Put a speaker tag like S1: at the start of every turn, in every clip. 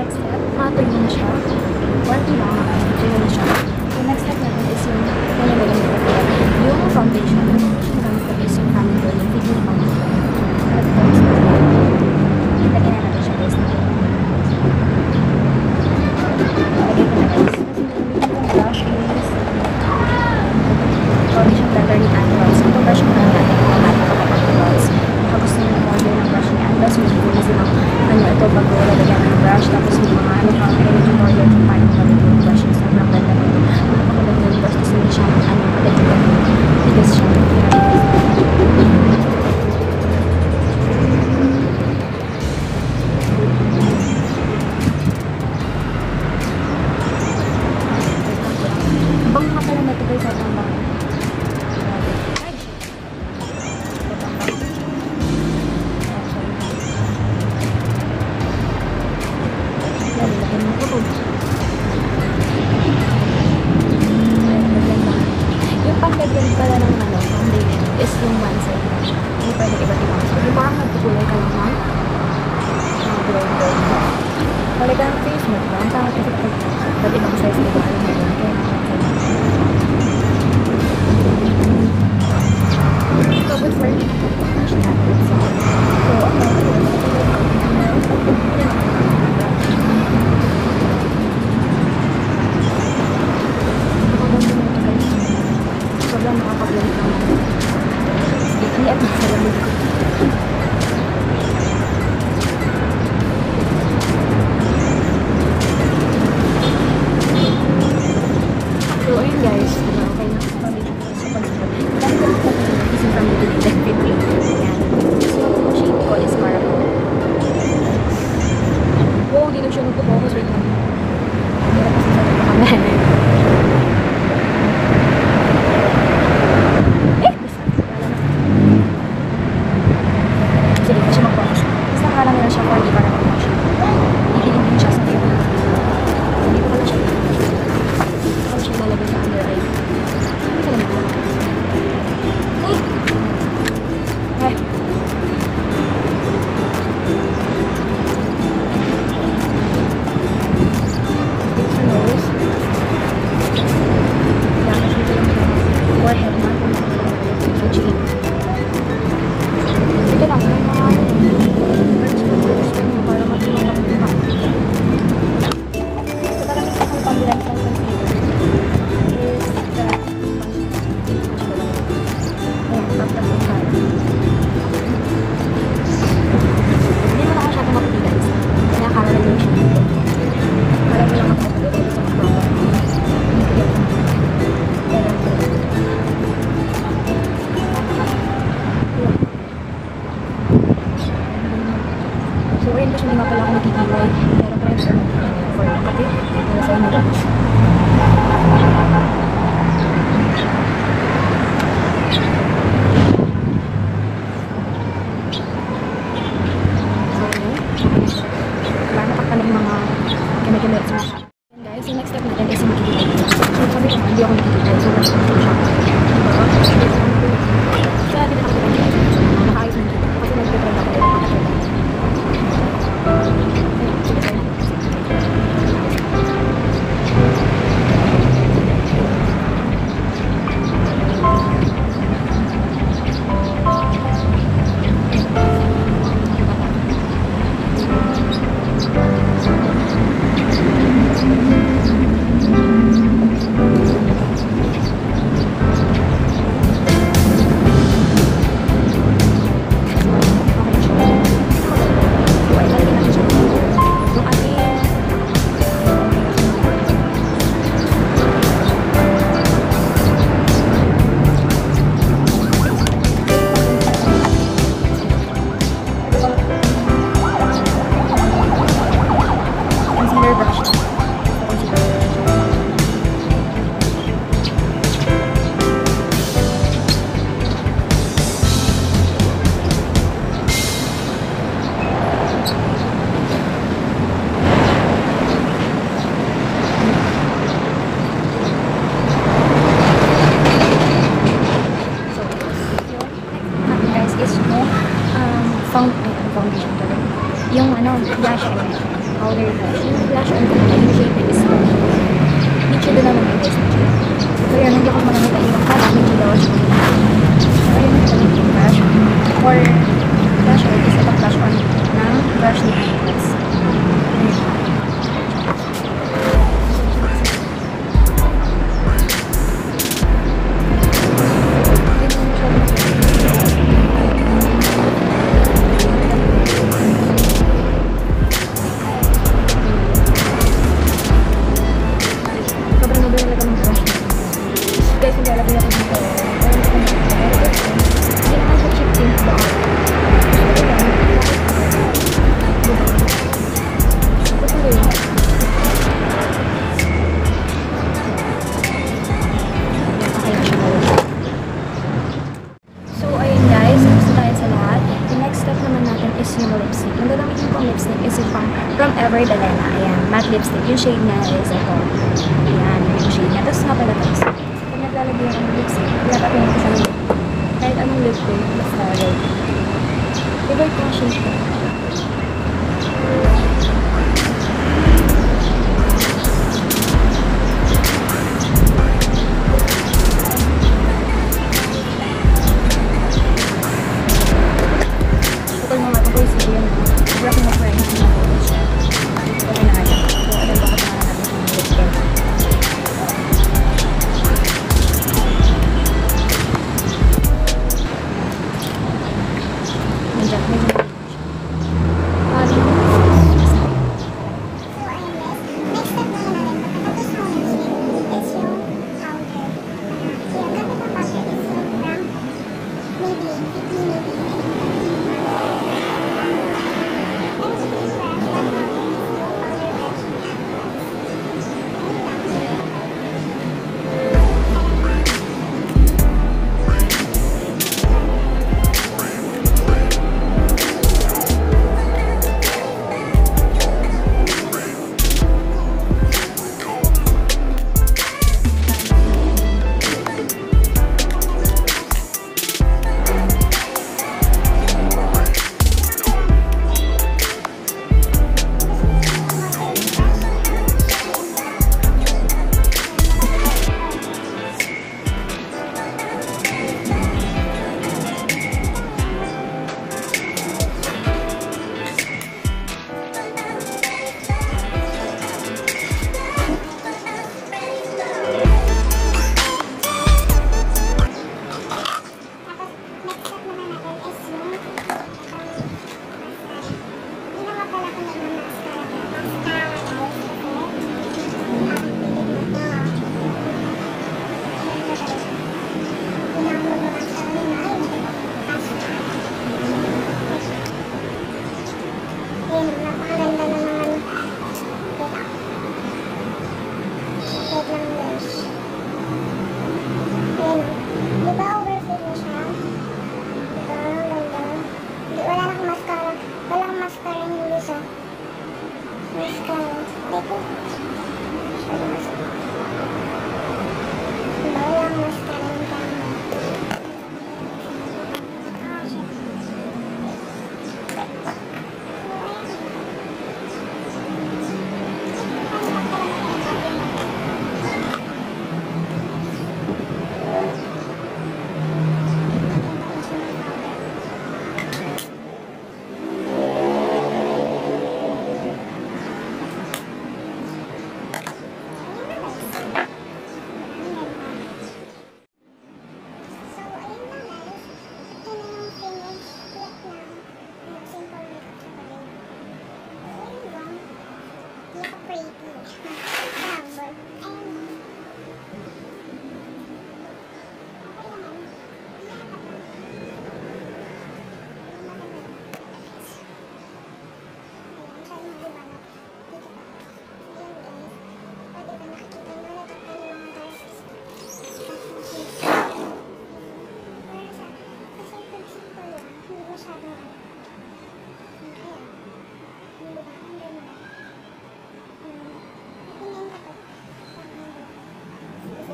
S1: next step, matuloy na siya. One lang. din is yung mindset mo. Hindi pwede iba't ibang so, yung parang nagtutuloy ka lang ng mga growing goal mo. Balik ang kasi ibang size yun, found, ay, ano, foundation talaga. Yung ano, blush and powder blush. Yung blush and powder, yung shade is Nicho doon naman guys, nicho. So yun, hindi ako magamit ang ibang para nicho daw. So yun, nagamit yung brush. Or, brush on is ibang brush on ng brush ni Iples. matte lipstick. Yung shade niya is ito. Yan, yung shade niya. Tapos nga pala tapos. Pag naglalagay ako ng lipstick, pinapapin ko sa lipstick. Kahit anong lipstick, basta red. Favorite yung shade ko.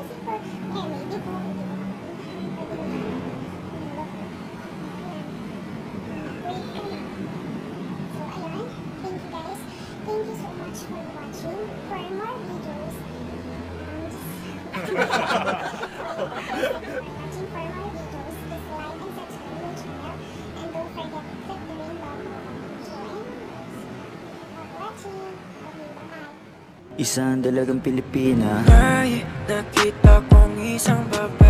S2: Thank you guys. Thank you so much for watching. For more videos, um,
S3: Isang dalagang Pilipina.
S4: May nakita kong isang babae